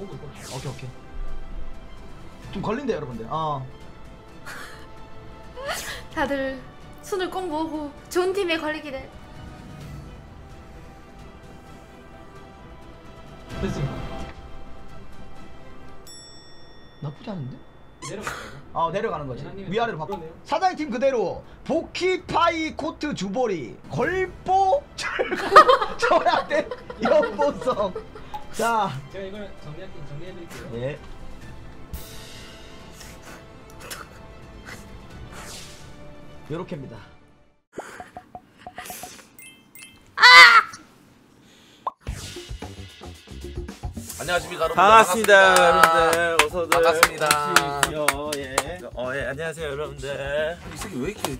보고 이거 오케이 오케이. 좀 걸린대 여러분들. 어. 다들 손을 꼭 모으고 좋은 팀에 걸리기를. 됐습니다 나쁘지 않은데? 내려갈까요? 어 내려가는 거지. 위아래로 바꿔. 사장님 팀 그대로 보키파이 코트 주보리 걸보 철고 저한테 연보성 자 제가 이걸 정리할게 정리해 드릴게요 예. 요렇게입니다 안녕하십니까 여러분. 반갑습니다, 여러분들. 어서들. 반갑습니다. 오십시오. 예. 어, 예. 안녕하세요, 여러분들. 이 새끼 왜 이렇게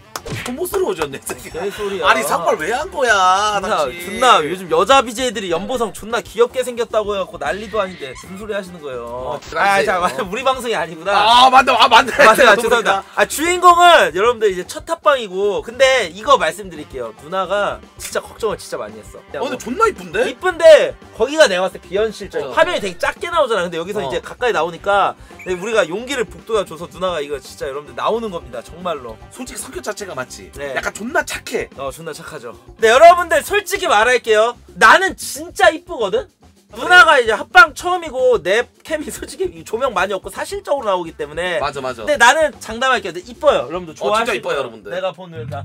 혐오스러워졌네, 이 새끼. 개소리야. 아니 삭발 왜 한 거야, 존나, 당신. 존나 요즘 여자 BJ들이 연보성 존나 귀엽게 생겼다고 해갖고 난리도 아닌데 무슨 소리 하시는 거예요? 아, 자, 맞- 우리 방송이 아니구나. 아 맞다, 아 맞네. 맞아요, 생각해보니까. 죄송합니다. 아, 주인공은 여러분들 이제 첫 합방이고, 근데 이거 말씀드릴게요. 누나가 진짜 걱정을 진짜 많이 했어. 어 근데 존나 이쁜데? 이쁜데 거기가 내가 봤을 때 비현실적 어. 화면이 되게 작게 나오잖아 근데 여기서 어. 이제 가까이 나오니까 우리가 용기를 북돋아 줘서 누나가 이거 진짜 여러분들 나오는 겁니다 정말로 솔직히 성격 자체가 맞지. 네. 약간 존나 착해. 어 존나 착하죠 네 여러분들 솔직히 말할게요 나는 진짜 이쁘거든 누나가 이제 합방 처음이고 내 캠이 솔직히 조명 많이 없고 사실적으로 나오기 때문에 맞아 맞아. 근데 나는 장담할게요 근데 이뻐요 여러분들 좋아하실 진짜 이뻐요. 여러분들. 내가 보는 다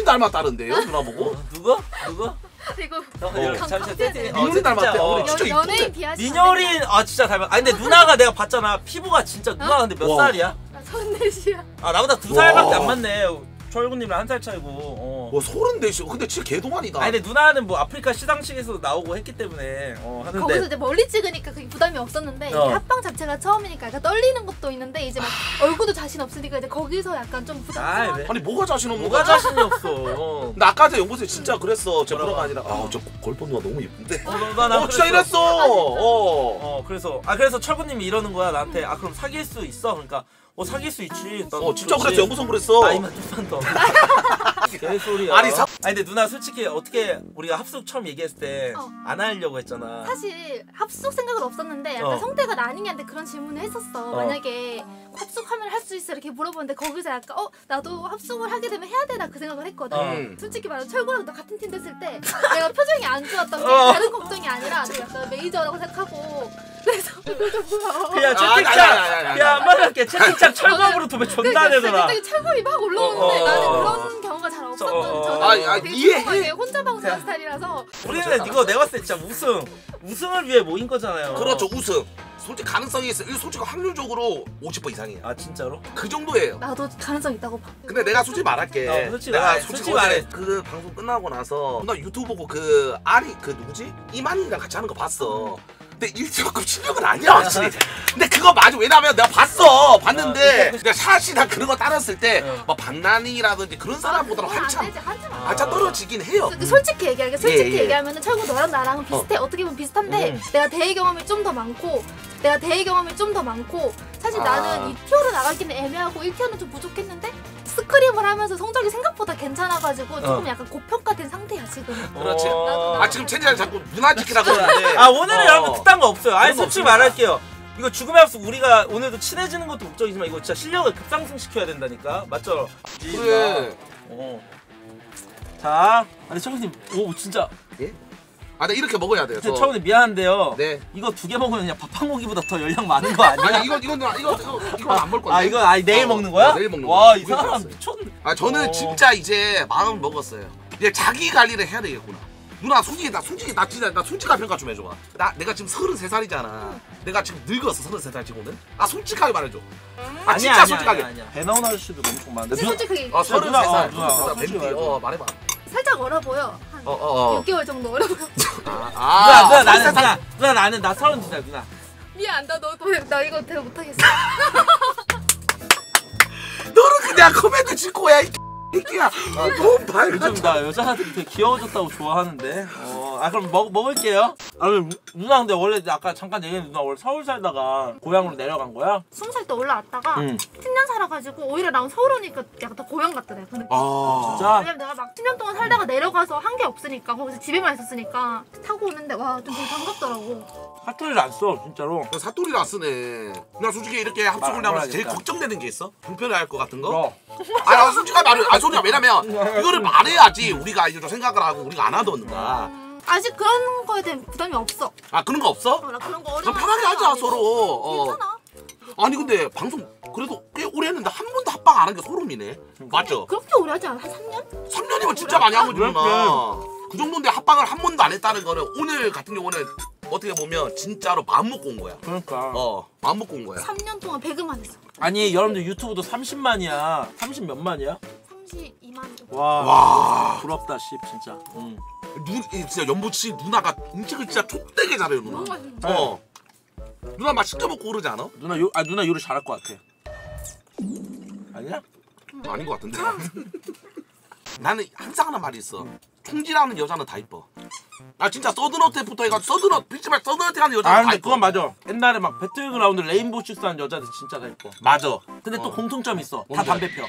미조린 닮았다는데요, 누나 보고? 어, 누가? 누가? 이거 어, 강태는 세팅 민효린 닮았대. 어. 우리 진짜 연- 연예인 이쁜데. 비하시. 민효린 아 진짜 닮았. 아 근데 누나가 내가 봤잖아. 피부가 진짜 누나 근데 몇 와. 살이야? 손내시야. 아 나보다 두 살밖에 와. 안 맞네. 철구님이랑 한 살 차이고. 어. 와 소름 되시. 근데 진짜 개동안이다. 아니 근데 누나는 뭐 아프리카 시상식에서도 나오고 했기 때문에 어 거기서 하는데 이제 멀리 찍으니까 그게 부담이 없었는데 어. 합방 자체가 처음이니까 약간 떨리는 것도 있는데 이제 막 얼굴도 자신 없으니까 이제 거기서 약간 좀 부담스러워. 왜? 아니 뭐가 자신 없는 뭐가 거야? 자신이 없어. 근데 아까 전에 연보세 진짜 그랬어. 제 뭐라고? 보러가 아니라 아저 걸본 누나 너무 예쁜데. 어, 나, 나 어 진짜. 이랬어. 어. 어 그래서 아 그래서 철구님이 이러는 거야 나한테 아 그럼 사귈 수 있어 그러니까 어 사귈 수 있지. 나어 진짜. 그랬어. 연보성 그랬어. 나이만 좀만 더. 개소리야. 아니, 사- 아니 근데 누나 솔직히 어떻게 우리가 합숙 처음 얘기했을 때 어. 안 하려고 했잖아. 사실 합숙 생각은 없었는데 약간 어. 성태가 나닝이한테 그런 질문을 했었어. 어. 만약에 합숙하면 할 수 있어 이렇게 물어보는데 거기서 약간 어 나도 합숙을 하게 되면 해야 되나 그 생각을 했거든. 음. 솔직히 말해 철구랑 너 같은 팀 됐을 때 내가 표정이 안 좋았던 게 어. 다른 걱정이 아니라 너 약간 메이저라고 생각하고 그래서 그래서 뭐야. 야 아, 채팅창 아니, 아니, 아니, 아니, 야 한마디할게 채팅창 철거으로 도배 존나 내더라 갑자기 철거이 막 올라오는데 어, 어, 나는 어. 그런 경우가 잘 없었거든. 어, 어. 저는 아, 아, 이해해. 혼자 방송하는 스타일이라서 우리는 이거 내가 봤을 때 진짜 우승 우승을 위해 모인 거잖아요 그렇죠 우승. 솔직히 가능성이 있어. 솔직히 확률적으로 50% 이상이야. 아 진짜로? 그 정도예요. 나도 가능성 있다고 봐. 근데 내가 솔직히 말할게. 어, 솔직히 내가 말해, 솔직히, 솔직히 말해. 그 방송 끝나고 나서 나 유튜브 보고 그 아리 그 누구지 이만희랑 같이 하는 거 봤어. 근 데 1등급 실력은 아니야 확실히. 근데 그거 맞아. 왜냐면 내가 봤어. 봤는데 어, 내가 샷이 나 그런 거 따랐을 어. 때막 박난이라든지 그런 사람보다는 그건 안 한참 되지, 한참 떨어지긴 해요. 근데 솔직히 얘기하게 솔직히 예, 예. 얘기하면은 철구 너랑 나랑 비슷해 어. 떻게 보면 비슷한데 음. 내가 대회 경험이 좀 더 많고 내가 대회 경험이 좀 더 많고 사실 아. 나는 2티어로 나가기는 애매하고 1티어는 좀 부족했는데 스크림을 하면서 성적이 생각보다 괜찮아가지고 조금 약간 고평가된 상태야 지금 그렇지. 어. 아 지금 첸지가 자꾸 문화 지키라 그러는데. 아 오늘은 어. 여러분 그딴 거 없어요 아니 솔직히. 말할게요 이거 죽음의 합숙 우리가 오늘도 친해지는 것도 목적이지만 이거 진짜 실력을 급상승시켜야 된다니까 맞죠? 그래. 어. 자 아니 철구님 오 진짜 아, 나 이렇게 먹어야 돼요. 저. 철구님 미안한데요 네. 이거 두 개 먹으면 그냥 밥한 공기보다 더 열량 많은 거 아니야? 아니 이거 이거 이거 이거 이거 안 먹을 건데. 아 이거 아니 내일 어, 먹는 거야? 어, 내일 먹는 와 거야. 이 그게 사람. 미쳤네. 아 저는 어. 진짜 이제 마음 먹었어요. 이제 자기 관리를 해야 되겠구나. 누나 솔직히 나 솔직히 나 진짜 나 솔직한 평가 좀 해줘봐. 나 내가 지금 33살이잖아. 내가 지금 늙었어 33살 지금은. 아 솔직하게 말해줘. 아 진짜 솔직하게. 배 나온 아저씨도 엄청 많은데. 진짜 누나, 33살. 어, 누나, 어, 33살 솔직히 뱀띠. 어 말해봐. 살짝 어려 보여 한 어 어 어. 6개월 정도 어려 보여 아, 누나 누나 나는 33살. 누나 누나 나는 나 서른 두살 누나. 미안 나너 나 이거 대화 못하겠어 너는 그냥 코멘트 짓고 야. 이 새끼야 너무 밝아 요즘 나 여자들이 되게 귀여워졌다고 좋아하는데. 어, 아 그럼 먹 먹을게요. 아 누나 근데 원래 아까 잠깐 얘기했는데 누나 원래 서울 살다가 고향으로 내려간 거야? 스무 살 때 올라왔다가 응. 10년 살아가지고 오히려 난 서울 오니까 약간 더 고향 같더래. 근데 아 진짜? 왜냐면 내가 막 10년 동안 살다가 내려가서 한 게 없으니까 거기서 집에만 있었으니까 타고 오는데 와 좀 되게 반갑더라고. 사투리를 안 써 진짜로. 사투리를 안 쓰네 나 솔직히 이렇게 합숙을 말- 나면서 제일. 걱정되는 게 있어? 불편해할 것 같은 거? 어. 아니 나 솔직히 말을 아 소리야 왜냐면 이거를 말해야지 우리가 이제 좀 생각을 하고 우리가 안 하던가 음, 아직 그런 거에 대한 부담이 없어. 아 그런 거 없어? 어, 나 그런 거 그럼 어려워. 편하게 하자 서로 어. 괜찮아. 아니 근데 방송 그래도 꽤 오래 했는데 한 번도 합방 안 한 게 소름이네 맞죠? 그렇게 오래 하지 않아? 한 3년? 3년이면 진짜 많이 한 거지 누나 그 정도인데 합방을 한 번도 안 했다는 거는 오늘 같은 경우는 어떻게 보면 진짜로 마음 먹고 온 거야 그러니까. 어 마음 먹고 온 거야 3년 동안 배그만 했어. 아니 여러분들 유튜브도 30만이야. 30 몇만이야? 32만. 와. 와 부럽다 씨 진짜. 응. 눈, 이 진짜 연보치 누나가 음식을 진짜 족되게 잘해요 누나 어 누나 막 시켜 먹고 그러지 않아? 누나 요, 아 누나 요리 잘할 것 같아. 아니야? 아닌 것 같은데 나는 항상 하는 말이 있어 총질하는 여자는 다 이뻐 아 진짜 서든어택부터 해가지고 서든어 필지말 서든어택 하는 여자는 아 다 근데 이뻐 그건 맞아. 옛날에 막 배틀그라운드 레인보우 식스 하는 여자들 진짜 다 이뻐. 맞아 근데 또 어. 공통점이 있어. 다 뭔데? 담배 펴.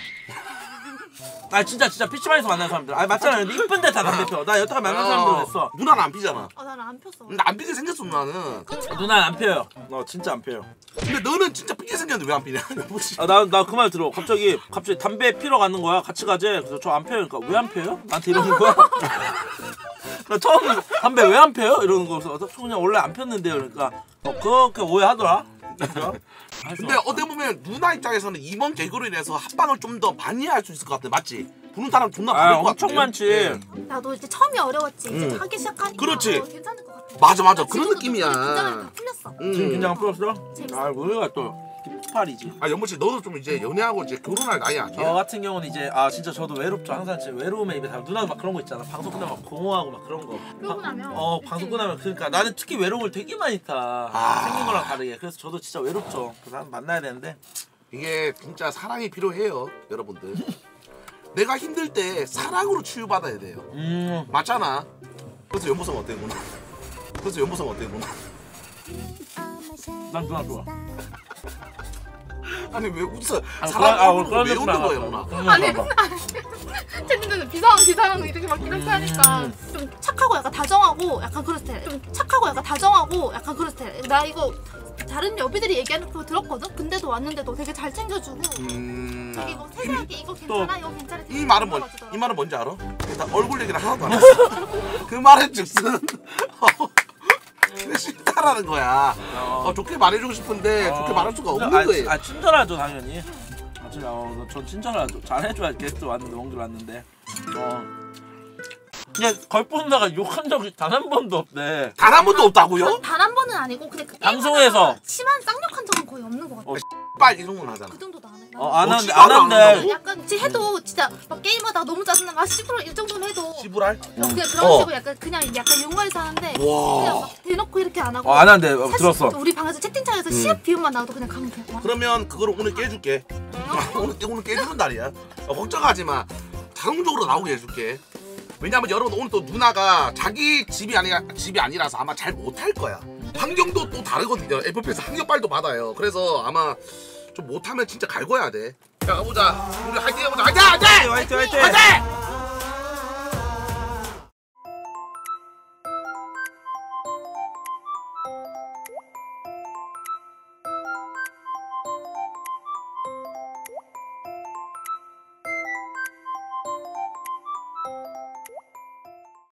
아 진짜 진짜 PC방에서 만난 사람들. 아 맞잖아. 근데 이쁜데 다 담배 펴. 나 여태까지 만난 사람들 그랬어. 누나는 안 피잖아 어, 나는 안 폈어. 근데 안 피게 생겼어 누나는 누나는 안 펴요. 어 진짜 안 펴요. 근데 너는 진짜 피게 생겼는데 왜 안 피냐 뭐지 아나나 그 말 들어. 갑자기 갑자기 담배 피러 가는 거야. 같이 가재. 그래서 저 안 펴요. 그러니까 왜 안 펴요? 나한테 이러는 거야. 나 처음 담배 왜 안 펴요? 이러는 거서 저 그냥 원래 안 폈는데요. 그러니까 어 그렇게 오해하더라. 근데 어떻게 보면 누나 입장에서는 이번 개그로 인해서 합방을 좀 더 많이 할 수 있을 것 같아 맞지? 보는 사람 존나 많을 아 것 같아 엄청 많지. 나도 이제 처음이 어려웠지. 이제 응. 하기 시작하니까 그렇지. 어, 괜찮을 것 같아. 맞아 맞아 나 그런 느낌이야 긴장을 다 풀렸어. 음. 지금 긴장 풀었어? 재밌어. 아 우리가 또 폭발이지. 아 연보씨 너도 좀 이제 연애하고 이제 결혼할 나이 저 아니야? 같은 경우는 이제 아 진짜 저도 외롭죠. 항상 진짜 외로움에 입에 다 누나도 막 그런 거 있잖아. 방송 끝나면 막 공허하고 막 그런 거. 그러고 나면 어 방송 끝나면 그러니까 나는 특히 외로움을 되게 많이 타. 아. 생긴 거랑 다르게. 그래서 저도 진짜 외롭죠. 그래서 한번 만나야 되는데. 이게 진짜 사랑이 필요해요 여러분들 내가 힘들 때 사랑으로 치유받아야 돼요 음. 맞잖아 그래서 연보성 어때 누나? 그래서 연보성 어때 누나? 난 누나 좋아. 아니 왜 웃어? 아니, 사랑으로 그런- 아, 왜 그런 웃는 알아. 누나? 아니. 쟤는 비상 비상 이렇게 막 이렇게 하니까 음. 좀 착하고 약간 다정하고 약간 그런 스타일. 좀 착하고 약간 다정하고 약간 그런 스타일. 나 이거 다른 여비들이 얘기하는 거 들었거든. 근데도 왔는데도 되게 잘 챙겨주고. 음... 저기 뭐 세세하게 이거 괜찮아 이거 괜찮아. 이 말은 뭔? 이 말은 뭔지 알아? 일단 얼굴 얘기를 하나도 안 했어. 그 말은 즉슨 그게 싫다라는 거야. 어, 좋게 말해주고 싶은데 좋게 말할 수가 없는 아, 거예요. 아 친절하죠 당연히. 아, 진짜 어, 전 친절하죠. 잘해줘야 게스트 왔는데 멍들 왔는데. 어. 그냥 걸pon다가 욕한 적이 단 한 번도 없네. 단한 번도 없다고요? 단 한 번은 아니고 근데 그 방송에서. 심한 쌍욕한 적은 거의 없는 것 같아. 어, 빨 이런 건 하잖아. 그 해. 나는. 어, 안 어, 진짜로 안. 한다고? 약간 지 해도 진짜 막 게임하다가 너무 짜증나 막 씨부러 이 정도는 해도 시부랄? 어, 그냥 그런 어. 식으로 약간 그냥 약간 용어에서 하는데 와. 그냥 막 대놓고 이렇게 안 하고 어, 안 하는데 어, 사실 들었어. 우리 방에서 채팅창에서 음. 시합 비음만 나와도 그냥 가면 돼. 와. 그러면 그거를 오늘 깨줄게. 오늘 오늘 깨주는 날이야. 어, 걱정하지 마. 자동적으로 나오게 해줄게. 왜냐면 여러분 오늘 또 누나가 자기 집이 아니라 집이 아니라서 아마 잘 못할 거야. 환경도 또 다르거든요. FP에서 학력발도 받아요. 그래서 아마 좀 못하면 진짜 갈거야 돼. 자 가보자. 우리 화이팅 해보자. 화이팅! 화이팅! 화이팅 화이팅. 화이팅!